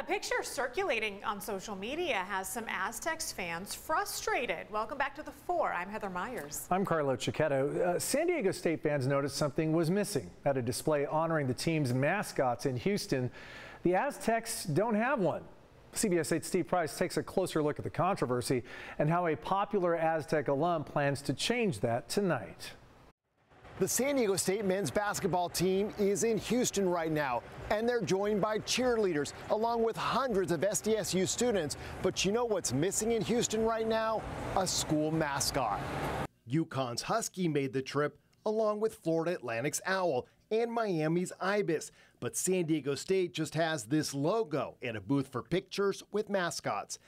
A picture circulating on social media has some Aztecs fans frustrated. Welcome back to the four. I'm Heather Myers. I'm Carlo Cecchetto. Uh, San Diego State fans noticed something was missing at a display honoring the team's mascots in Houston. The Aztecs don't have one. CBS 8 Steve Price takes a closer look at the controversy and how a popular Aztec alum plans to change that tonight. The San Diego State men's basketball team is in Houston right now, and they're joined by cheerleaders along with hundreds of SDSU students. But you know what's missing in Houston right now? A school mascot. UConn's Husky made the trip along with Florida Atlantic's Owl and Miami's Ibis. But San Diego State just has this logo and a booth for pictures with mascots.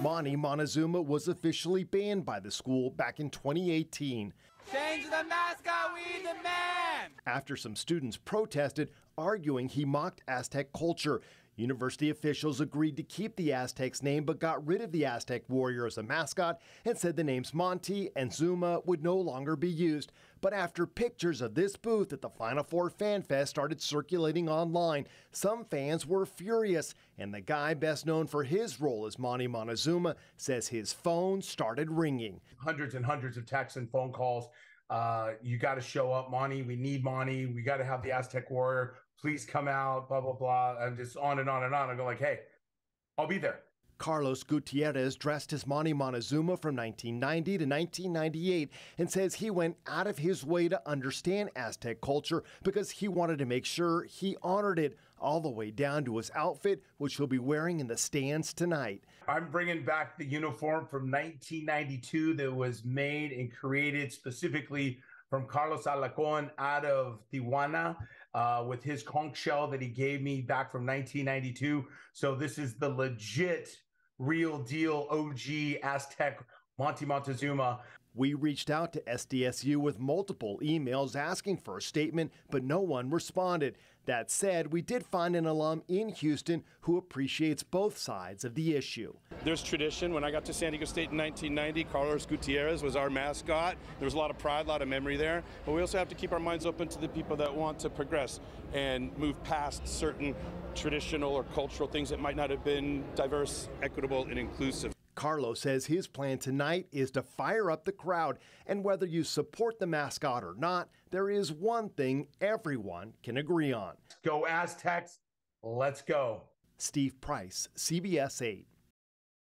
Monty Montezuma was officially banned by the school back in 2018. Change the mascot, we demand! After some students protested, arguing he mocked Aztec culture. University officials agreed to keep the Aztecs name but got rid of the Aztec warrior as a mascot and said the names Monty and Zuma would no longer be used. But after pictures of this booth at the Final Four Fan Fest started circulating online, some fans were furious. And the guy best known for his role as Monty Montezuma says his phone started ringing. Hundreds and hundreds of texts and phone calls. Uh, you got to show up, Monty. We need Monty. We got to have the Aztec Warrior. Please come out. Blah blah blah. And just on and on and on. I go like, hey, I'll be there. Carlos Gutierrez dressed as Monty Montezuma from 1990 to 1998 and says he went out of his way to understand Aztec culture because he wanted to make sure he honored it all the way down to his outfit, which he'll be wearing in the stands tonight. I'm bringing back the uniform from 1992 that was made and created specifically from Carlos Alarcon out of Tijuana uh, with his conch shell that he gave me back from 1992. So this is the legit real deal OG Aztec Monty Montezuma. We reached out to SDSU with multiple emails asking for a statement, but no one responded. That said, we did find an alum in Houston who appreciates both sides of the issue. There's tradition. When I got to San Diego State in 1990, Carlos Gutierrez was our mascot. There was a lot of pride, a lot of memory there. But we also have to keep our minds open to the people that want to progress and move past certain traditional or cultural things that might not have been diverse, equitable, and inclusive. Carlos says his plan tonight is to fire up the crowd, and whether you support the mascot or not, there is one thing everyone can agree on. Go Aztecs, let's go. Steve Price, CBS 8.